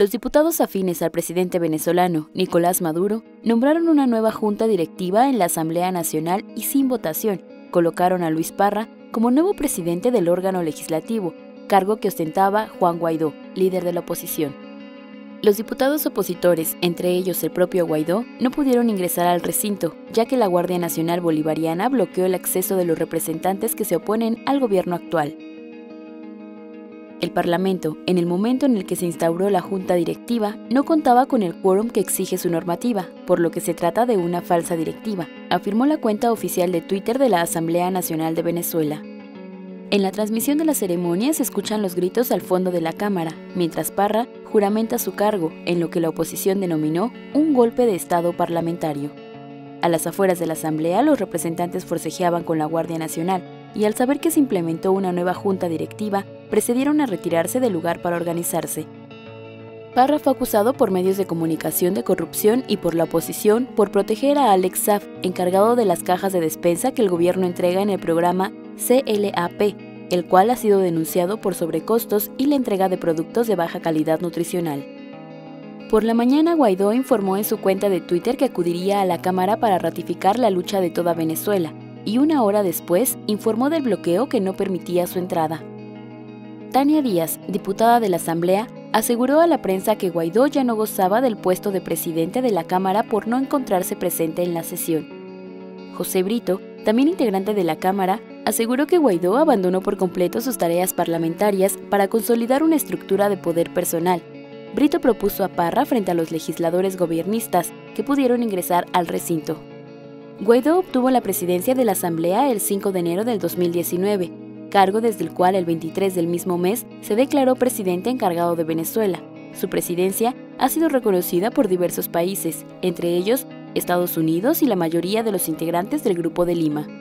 los diputados afines al presidente venezolano Nicolás Maduro nombraron una nueva junta directiva en la Asamblea Nacional y sin votación colocaron a Luis Parra como nuevo presidente del órgano legislativo, cargo que ostentaba Juan Guaidó, líder de la oposición. Los diputados opositores, entre ellos el propio Guaidó, no pudieron ingresar al recinto, ya que la Guardia Nacional Bolivariana bloqueó el acceso de los representantes que se oponen al gobierno actual. El Parlamento, en el momento en el que se instauró la Junta Directiva, no contaba con el quórum que exige su normativa, por lo que se trata de una falsa directiva, afirmó la cuenta oficial de Twitter de la Asamblea Nacional de Venezuela. En la transmisión de la ceremonia se escuchan los gritos al fondo de la Cámara, mientras Parra juramenta su cargo en lo que la oposición denominó un golpe de Estado parlamentario. A las afueras de la Asamblea, los representantes forcejeaban con la Guardia Nacional, y al saber que se implementó una nueva junta directiva, precedieron a retirarse del lugar para organizarse. Parra fue acusado por medios de comunicación de corrupción y por la oposición por proteger a Alex Saf, encargado de las cajas de despensa que el gobierno entrega en el programa CLAP, el cual ha sido denunciado por sobrecostos y la entrega de productos de baja calidad nutricional. Por la mañana, Guaidó informó en su cuenta de Twitter que acudiría a la Cámara para ratificar la lucha de toda Venezuela, y una hora después informó del bloqueo que no permitía su entrada. Tania Díaz, diputada de la Asamblea, aseguró a la prensa que Guaidó ya no gozaba del puesto de presidente de la Cámara por no encontrarse presente en la sesión. José Brito, también integrante de la Cámara, aseguró que Guaidó abandonó por completo sus tareas parlamentarias para consolidar una estructura de poder personal. Brito propuso a Parra frente a los legisladores gobiernistas que pudieron ingresar al recinto. Guaidó obtuvo la presidencia de la Asamblea el 5 de enero del 2019 cargo desde el cual el 23 del mismo mes se declaró presidente encargado de Venezuela. Su presidencia ha sido reconocida por diversos países, entre ellos Estados Unidos y la mayoría de los integrantes del Grupo de Lima.